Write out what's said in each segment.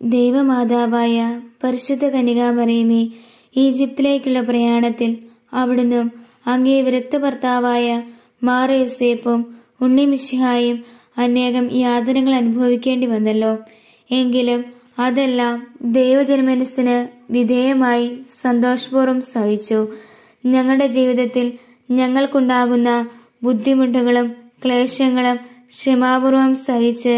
ദൈവമാതാവായ പരിശുദ്ധ കനികാമറിയുമേ ഈജിപ്തിലേക്കുള്ള പ്രയാണത്തിൽ അവിടുന്ന് അങ്ങേ വിരക്തഭർത്താവായ മാറയുസേപ്പും ഉണ്ണിമിശിഹായും അനേകം യാതനകൾ അനുഭവിക്കേണ്ടി വന്നല്ലോ. എങ്കിലും അതെല്ലാം ദൈവതിരുമനസ്സിന് വിധേയമായി സന്തോഷപൂർവം സഹിച്ചു. ഞങ്ങളുടെ ജീവിതത്തിൽ ഞങ്ങൾക്കുണ്ടാകുന്ന ബുദ്ധിമുട്ടുകളും ക്ലേശങ്ങളും ക്ഷമാപൂർവം സഹിച്ച്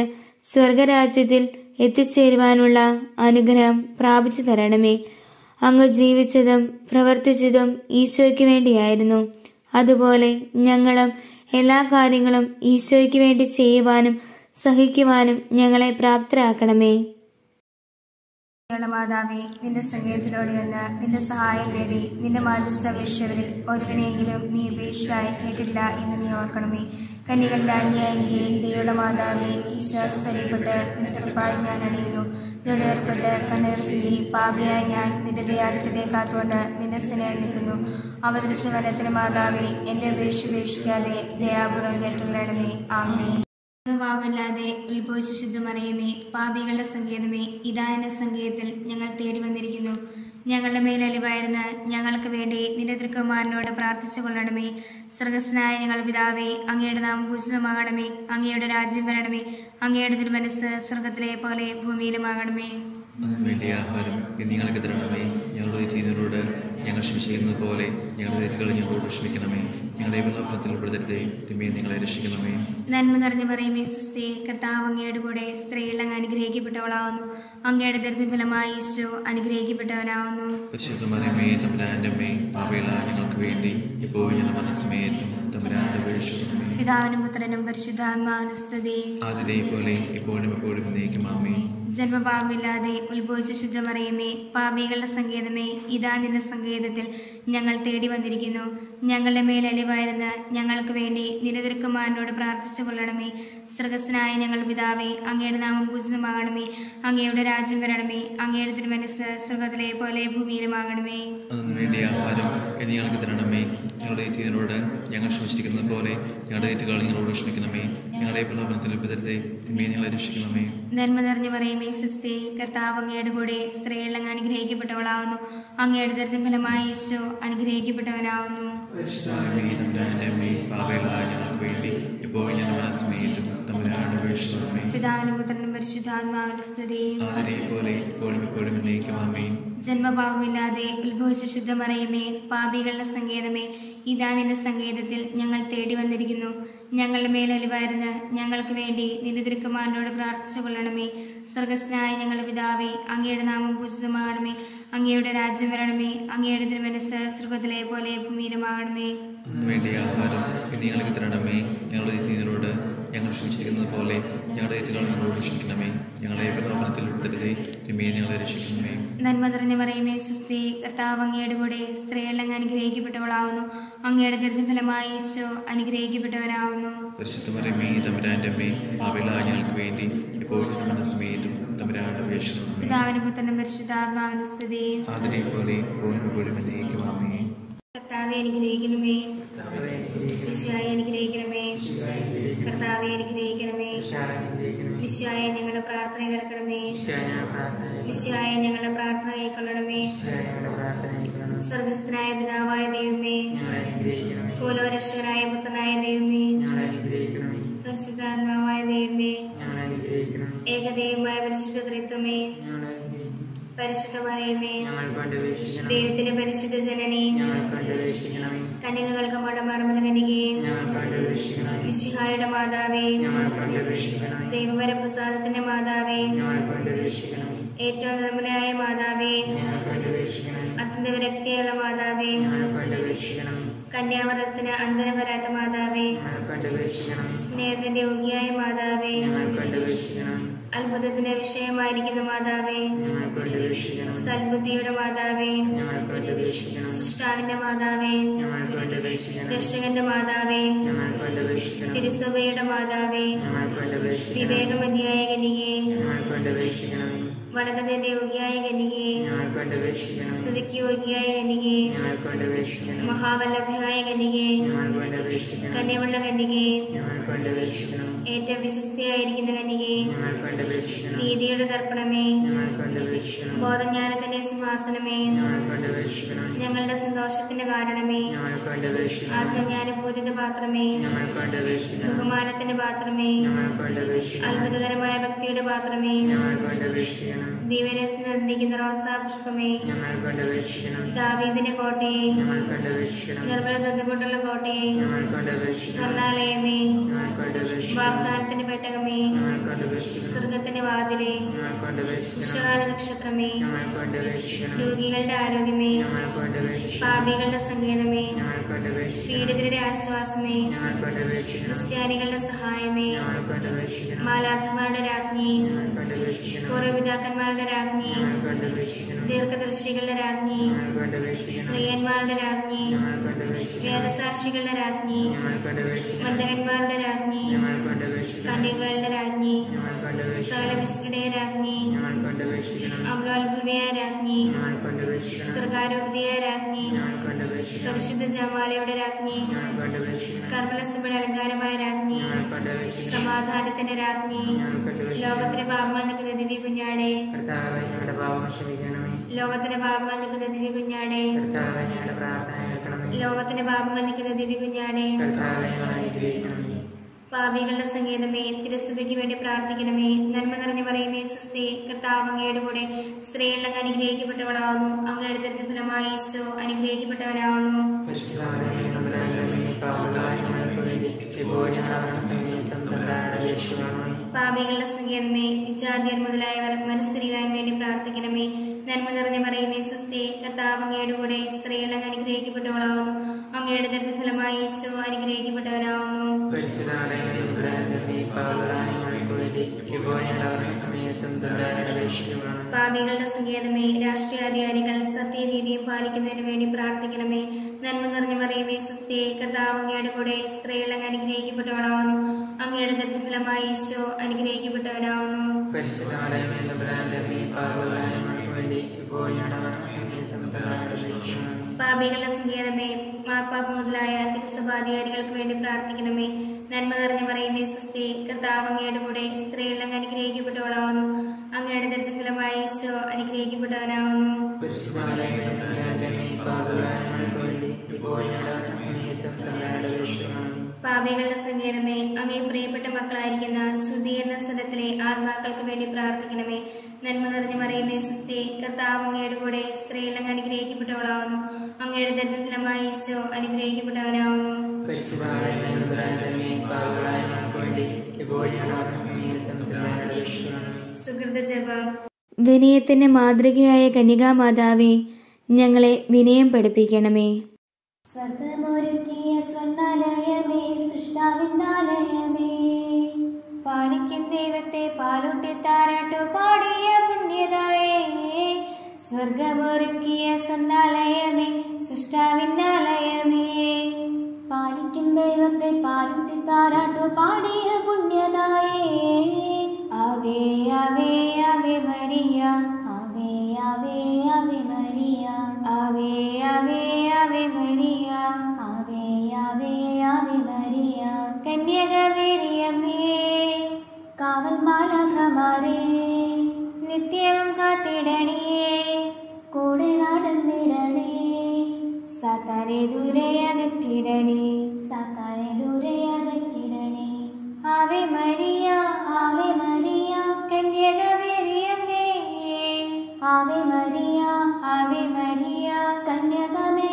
സ്വർഗരാജ്യത്തിൽ എത്തിച്ചേരുവാനുള്ള അനുഗ്രഹം പ്രാപിച്ചു തരണമേ. അങ്ങ് ജീവിച്ചതും പ്രവർത്തിച്ചതും ഈശോയ്ക്ക് വേണ്ടിയായിരുന്നു. അതുപോലെ ഞങ്ങളും എല്ലാ കാര്യങ്ങളും ഈശോയ്ക്ക് വേണ്ടി ചെയ്യുവാനും സഹിക്കുവാനും ഞങ്ങളെ പ്രാപ്തരാക്കണമേ. മാതാവേ നിന്റെ സംഗീതത്തിലോടി വന്ന് നിന്റെ സഹായം തേടി നിന്റെ മാധ്യസ്ഥ ഒരുവിനെങ്കിലും നീ ഉപേക്ഷിച്ചായി കേട്ടില്ല എന്ന് നീ ഓർക്കണമേ. കന്യകളുടെ അന്യായികെ ദൈവയുടെ മാതാവേ ഈശ്വാസപ്പെട്ട് നിന്റെ തൃപ്പാൽ ഞാൻ അണിയുന്നു കണ്ണീർ സ്ഥിതി പാപിയായ ഞാൻ നിന്റെ ദയാദിത്യത്തെ കാത്തുകൊണ്ട് നിന്റെ സ്നേഹം നിൽക്കുന്നു അവതരിച്ച വനത്തിന് മാതാവേ എന്റെ ഉപേക്ഷ ഉപേക്ഷിക്കാതെ ദയാപൂർവം കേട്ടുകൊള്ളണമേ ആമേ ഭാവമില്ലാതെ ഉത്ഭവിച്ച ശുദ്ധമറിയമേ പാപികളുടെ സങ്കേതമേ ഇതാനിന്റെ സങ്കേതത്തിൽ ഞങ്ങൾ തേടി വന്നിരിക്കുന്നു. ഞങ്ങളുടെ മേൽ അലിവായിരുന്ന ഞങ്ങൾക്ക് വേണ്ടി നിന്റെ പ്രാർത്ഥിച്ചു കൊള്ളണമേ. സർഗസ്നായ ഞങ്ങൾ പിതാവേ അങ്ങയുടെ നാമം പൂജിതമാകണമേ അങ്ങയുടെ രാജ്യം വരണമേ. അങ്ങയുടെ തിരുമനസ് സ്വർഗത്തിലെ പോലെ ഭൂമിയിലുമാകണമേ. ഞങ്ങൾക്ക് തരണമേ. ഞങ്ങളുടെ ഞങ്ങൾ ക്ഷമിച്ചിരുന്നത് പോലെ ഞങ്ങളുടെ തെറ്റുകൾ ഞങ്ങളോട് ക്ഷമിക്കണമേ ഞങ്ങളെ വെള്ളഫലത്തിൽ ഉൾപ്പെടുത്തരുതേ. തിമ്മയെ നിങ്ങളെ രക്ഷിക്കണമേ. നന്മ നിറഞ്ഞു പറയുമേ സുസ്ഥി കർത്താവ് അങ്ങയുടെ കൂടെ സ്ത്രീകൾ അങ്ങ് അനുഗ്രഹിക്കപ്പെട്ടവളാവുന്നു. അങ്ങയുടെ ദരിദ്ര ഫലമായി ഈശോ അനുഗ്രഹിക്കപ്പെട്ടവനാവുന്നു. പരിശുദ്ധമരമേ തമ്പുരാന്റെ അമ്മേ പാവയില ഞങ്ങൾക്ക് വേണ്ടി ഇപ്പോൾ ഞങ്ങളുടെ മനസ്സുമേറ്റും തമ്പുരാന്റെ അപേക്ഷിക്കണമേ പിതാവിനും പുത്രനും പരിശുദ്ധാത്മാവിനുസ്തുതി പോലെ ഇപ്പോഴും എപ്പോഴും എന്നേക്കും ആമേ ജന്മപാപമില്ലാതെ ഉത്ഭവിച്ച ശുദ്ധമറിയമേ പാപികളുടെ സങ്കേതമേ ഇതാ നിന്റെ സങ്കേതത്തിൽ ഞങ്ങൾ തേടി വന്നിരിക്കുന്നു. ഞങ്ങളുടെ മേൽ അലിവായിരുന്ന ഞങ്ങൾക്ക് വേണ്ടി നിരതിർക്കുമാരനോട് പ്രാർത്ഥിച്ചു കൊള്ളണമേ. സ്രഗസ്നായ ഞങ്ങൾ പിതാവേ അങ്ങയുടെ നാമം പൂജിതമാകണമേ. അങ്ങയുടെ രാജ്യം വരണമേ. അങ്ങയുടെ തിരുമനസ് സ്വർഗത്തിലെ പോലെ ഭൂമിയിലുമാകണമേ. ഞങ്ങൾക്ക് തരണമേ. ഞങ്ങളുടെ ചെയ്യുന്നവരോട് ഞങ്ങൾ ക്ഷമിച്ചിരിക്കുന്നത് പോലെ ഞങ്ങളുടെ ഏറ്റുകാൾ ഞങ്ങളോട് ക്ഷമിക്കണമേ. ഞങ്ങളുടെ പ്രലോഭനത്തിൽ ഞങ്ങളെ രക്ഷിക്കണമേ. നന്മ നിറഞ്ഞു പറയുമേ സുസ്ഥി. കർത്താവ് അങ്ങയുടെ കൂടെ സ്ത്രീകൾ അങ്ങ് അനുഗ്രഹിക്കപ്പെട്ടവളാവുന്നു. അങ്ങയുടെ ദരിദ്ര ഫലമായി യേശു അനുഗ്രഹിക്കപ്പെട്ടവനാവുന്നു. ഞങ്ങൾക്ക് വേണ്ടി ഇപ്പോൾ മനസ്സമേറ്റും പിതാവിനും പുത്രനും പരിശുദ്ധാത്മാവിന്റെ സ്തുതിയും പോലെ ഇപ്പോഴും ജന്മപാപമില്ലാതെ ഉത്ഭവിച്ച ശുദ്ധമറിയമേ പാപികളുടെ സങ്കേതമേ ഇതാ നിന്റെ സങ്കേതത്തിൽ ഞങ്ങൾ തേടി വന്നിരിക്കുന്നു. ഞങ്ങളുടെ മേലൊലിവായിരുന്ന ഞങ്ങൾക്ക് വേണ്ടി നിന്റെ തിരുക്കുമാരനോട് പ്രാർത്ഥിച്ചു കൊള്ളണമേ. സ്വർഗസ്നായ ഞങ്ങളുടെ പിതാവേ അങ്ങയുടെ നാമം പൂജിതമാകണമേ. അങ്ങയുടെ രാജ്യം വരണമേ. അങ്ങയുടെ തിരുമനസ് സ്വർഗത്തിലെ പോലെ ഭൂമിയിലുമാകണമേ. വേണ്ടി ആഹാരം ഞങ്ങൾക്ക് ഞങ്ങളുടെ ഞങ്ങൾ ക്ഷമിച്ചിരിക്കുന്നത് പോലെ ഞങ്ങളുടെ ഞങ്ങളോട് ഞങ്ങളെ പ്രലോഭനത്തിൽ ഉൾപ്പെടുത്തരുതേ ഞങ്ങളെ രക്ഷിക്കണമേ. നന്മ നിറഞ്ഞ പറയുമേ സുസ്ഥി കർത്താവ് അങ്ങയുടെ കൂടെ സ്ത്രീകൾ അങ്ങ് അനുഗ്രഹിക്കപ്പെട്ടവളാവുന്നു. അങ്ങയുടെ ദരിദ്ര ഫലമായി ഈശോ അനുഗ്രഹിക്കപ്പെട്ടവനാവുന്നു. പരിശുദ്ധമരമേ തമ്പുരാന്റെ അമ്മേ പാവില ഞങ്ങൾക്ക് വേണ്ടി ഇപ്പോൾ ഞങ്ങളുടെ മനസ്സമേറ്റും തമ്പുരാന്റെ അപേക്ഷിക്കണമേ. പിതാവിന് പുത്രനും പരിശുദ്ധാത്മാവിന്റെ സ്തുതി. ആദ്യത്തെ പോലെ കർത്താവെ അനുഗ്രഹിക്കണമേ. വിശ്വായെ അനുഗ്രഹിക്കണമേ. കർത്താവെ അനുഗ്രഹിക്കണമേ. വിശ്വായ ഞങ്ങളുടെ പ്രാർത്ഥന കേൾക്കണമേ. വിശ്വായ ഞങ്ങളുടെ പ്രാർത്ഥന കൈക്കൊള്ളണമേ സ്വർഗസ്ഥനായ പിതാവായ ദൈവമേ. കൂലോരക്ഷകനായ പുത്രനായ ദൈവമേ. പരിശുദ്ധാത്മാവായ ദൈവമേ. ഏകദൈവമായ പരിശുദ്ധ ത്രിത്വമേ. പരിശുദ്ധമറിയമേ ദൈവത്തിന്റെ പരിശുദ്ധ ജനനി കന്യകകൾക്ക് മടമാർമല കനികയും വിശിഹായുടെ മാതാവേ ദൈവവര പ്രസാദത്തിന്റെ മാതാവേ ഏറ്റവും നിർമ്മലയായ മാതാവേ അത്യന്ത വിരക്തിയുള്ള മാതാവേ കന്യാവരത്തിന് അന്തരം വരാത്ത മാതാവേ സ്നേഹത്തിന്റെ യോഗിയായ മാതാവേ അത്ഭുതത്തിന് വിഷയമായിരിക്കുന്ന മാതാവേ. സൽബുദ്ധിയുടെ മാതാവേ. സൃഷ്ടാവിന്റെ മാതാവേ. രക്ഷകന്റെ മാതാവേ. തിരുസഭയുടെ മാതാവേ. വിവേകമതിയായ കനികേ വണക്കത്തിന്റെ യോഗിയായ അപേക്ഷിക്കണമേ സ്തുതിക്ക് യോഗിയായ കന്യകെ മഹാവല്ലഭ്യായ അപേക്ഷിക്കണമേ കന്യമുള്ള അപേക്ഷിക്കണം ഏറ്റവും വിശ്വസ്തയായിരിക്കുന്ന അപേക്ഷിക്കണം നീതിയുടെ ദർപ്പണമേ അപേക്ഷിക്കണം ബോധജ്ഞാനത്തിന്റെ സിംഹാസനമേ ഞങ്ങളുടെ സന്തോഷത്തിന്റെ കാരണമേ ആത്മജ്ഞാനപൂരിത പാത്രമേ ബഹുമാനത്തിന്റെ പാത്രമേ അത്ഭുതകരമായ ഭക്തിയുടെ പാത്രമേ ഞങ്ങൾക്ക് വേണ്ടി റോസാപുഷ്പമേ ദാവീദിന്റെ കോട്ടയെ നിർമ്മല തന്നുകൊണ്ടുള്ള കോട്ടയെ സ്വർണാലയമേ വാഗ്ദാനത്തിന്റെ പെട്ടകമേ സ്വർഗത്തിന്റെ വാതിലെ ഉഷകാല നക്ഷത്രമേ രോഗികളുടെ ആരോഗ്യമേ പാപികളുടെ സങ്കേതമേ പീഡിതരുടെ ആശ്വാസമേ ക്രിസ്ത്യാനികളുടെ സഹായമേ മാലാഖമാരുടെ രാജ്ഞി വേണ്ടി പൂർവപിതാക്കന്മാരുടെ രാജ്ഞി ദീർഘദർശികളുടെ രാജ്ഞി സ്ത്രീയന്മാരുടെ രാജ്ഞി വേദസാക്ഷികളുടെ രാജ്ഞി മന്ദകന്മാരുടെ രാജ്ഞി കണ്ണികളുടെ രാജ്ഞി വിസ്തൃതയ രാജ്ഞി അമലോത്ഭവയായ രാജ്ഞി സർഗാരോഗ്യയായ രാജ്ഞി പരിശുദ്ധ ജമാലയുടെ രാജ്ഞി ഞങ്ങൾക്ക് കർമ്മലസഭയുടെ അലങ്കാരമായ രാജ്ഞി സമാധാനത്തിന്റെ രാജ്ഞി ലോകത്തിലെ പാപങ്ങൾ നിൽക്കുന്ന ദിവ്യ കുഞ്ഞാടെ ലോകത്തിന്റെ പാപങ്ങൾ നിൽക്കുന്ന ദിവ്യ കുഞ്ഞാടെ ലോകത്തിന്റെ പാപങ്ങൾ നിൽക്കുന്ന ദിവ്യ കുഞ്ഞാടെ പാപികളുടെ സംഗീതമേ തിരുസഭയ്ക്ക് വേണ്ടി പ്രാർത്ഥിക്കണമേ. നന്മ നിറഞ്ഞു പറയുമേ സുസ്ഥി കർത്താവ് അങ്ങയുടെ കൂടെ സ്ത്രീകളിൽ അങ്ങ് അനുഗ്രഹിക്കപ്പെട്ടവളാവുന്നു. അങ്ങയുടെ ദരിദ്ര ഫലമായി ഈശോ അനുഗ്രഹിക്കപ്പെട്ടവനാവുന്നു. പാപികളുടെ സംഗീതമേ വിജാതിയർ മുതലായവർ മനസ്സറിയാൻ വേണ്ടി പ്രാർത്ഥിക്കണമേ. നന്മ നിറഞ്ഞ പറയുമേ സുസ്ഥേ കർത്താവ് അങ്ങയുടെ കൂടെ സ്ത്രീകൾ അങ്ങ് അനുഗ്രഹിക്കപ്പെട്ടവളാവുന്നു അങ്ങയുടെ ദരിദ്ര ഫലമായി ഈശോ അനുഗ്രഹിക്കപ്പെട്ടവനാവുന്നു പാപികളുടെ സങ്കേതമേ രാഷ്ട്രീയാധികാരികൾ സത്യനീതിയും പാലിക്കുന്നതിന് വേണ്ടി പ്രാർത്ഥിക്കണമേ. നന്മ നിറഞ്ഞ മറിയമേ സുസ്ഥിയെ കർത്താവ് അങ്ങയുടെ കൂടെ സ്ത്രീകൾ അങ്ങ് അനുഗ്രഹിക്കപ്പെട്ടവളാവുന്നു അങ്ങയുടെ ദത്തഫലമായി ഈശോ അനുഗ്രഹിക്കപ്പെട്ടവനാവുന്നു വേണ്ടി പാപികളുടെ സങ്കേതമേ മാർപ്പാപ്പ മുതലായ തിരുസഭാധികാരികൾക്ക് വേണ്ടി പ്രാർത്ഥിക്കണമേ. നന്മ നിറഞ്ഞു പറയുമേ സുസ്ഥി കർത്താവ് അങ്ങയുടെ കൂടെ സ്ത്രീകൾ അങ്ങ് അനുഗ്രഹിക്കപ്പെട്ടവളാവുന്നു. അങ്ങയുടെ ദരിദ്രങ്ങളുമായി ഈശോ അനുഗ്രഹിക്കപ്പെട്ടവനാവുന്നു. ഇപ്പോൾ പാപികളുടെ സങ്കീർണമേ അങ്ങേ പ്രിയപ്പെട്ട മക്കളായിരിക്കുന്ന ശുദ്ധീകരണ സ്ഥലത്തിലെ ആത്മാക്കൾക്ക് വേണ്ടി പ്രാർത്ഥിക്കണമേ. നന്മ നിറഞ്ഞ മറിയമേ സുസ്ഥി കർത്താവ് അങ്ങയുടെ കൂടെ അങ്ങ് അനുഗ്രഹിക്കപ്പെട്ടവളാവുന്നു. അങ്ങയുടെ ദരിദ്രമായ ഈശോ അനുഗ്രഹിക്കപ്പെട്ടവനാവുന്നു. വിനയത്തിന്റെ മാതൃകയായ കന്യകാമാതാവേ ഞങ്ങളെ വിനയം പഠിപ്പിക്കണമേ. സ്വർഗമൊരുക്കിയ സ്വർണാലയമേ സൃഷ്ടാവിന്ദാലയമേ പാലിക്കും ദൈവത്തെ പാലൂട്ടി താരാട്ടു പാടിയ പുണ്യതായേ. സ്വർഗമൊരുക്കിയ സ്വർണാലയമേ സൃഷ്ടാവിന്നാലയമേ. പാലിക്കും ദൈവത്തെ പാലൂട്ടി താരാട്ടു പാടിയ പുണ്യതായേ. അവേ അവേ അവേ മരിയ അവേ അവേ അവേ മരിയ ആവേ മരിയ കന്യകമേരിയമ്മേ കാവൽ മാലാഖമാരേ നിത്യവും കാത്തിടണേ കൂടെ നടന്നിടണേ. സാത്താനെ ദൂരെ അകറ്റിടണേ സാത്താനെ ആവേ മരിയ ആവേ മരിയ കന്യകമേരിയമ്മേ ആവേ മരിയ ആവേ മരിയ കന്യകമേ.